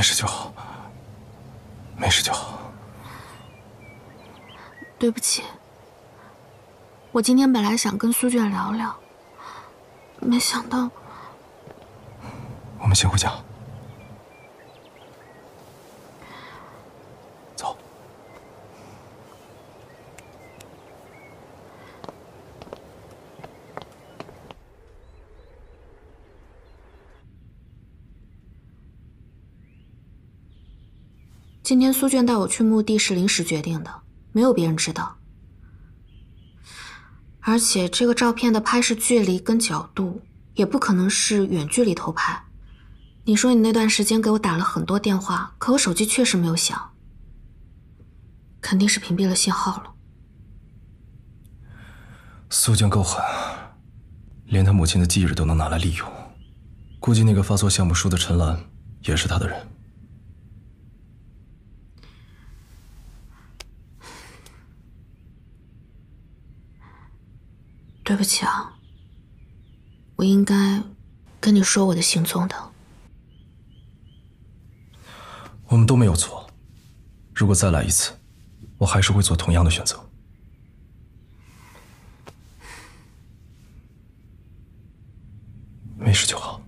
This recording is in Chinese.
没事就好，没事就好。对不起，我今天本来想跟苏卷聊聊，没想到。我们先回家。今天苏娟带我去墓地是临时决定的，没有别人知道。而且这个照片的拍摄距离跟角度也不可能是远距离偷拍。你说你那段时间给我打了很多电话，可我手机确实没有响，肯定是屏蔽了信号了。苏娟够狠，连他母亲的忌日都能拿来利用，估计那个发错项目书的陈岚也是他的人。对不起啊，我应该跟你说我的行踪的。我们都没有错。如果再来一次，我还是会做同样的选择。没事就好。